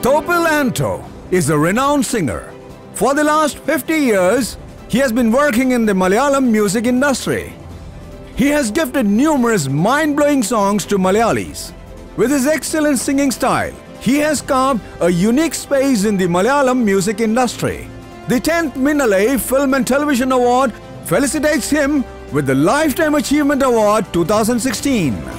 Thoppil Anto is a renowned singer. For the last 50 years, he has been working in the Malayalam music industry. He has gifted numerous mind blowing songs to Malayalis. With his excellent singing style, he has carved a unique space in the Malayalam music industry. The 10th Minnalai Film and Television Award felicitates him with the Lifetime Achievement Award 2016.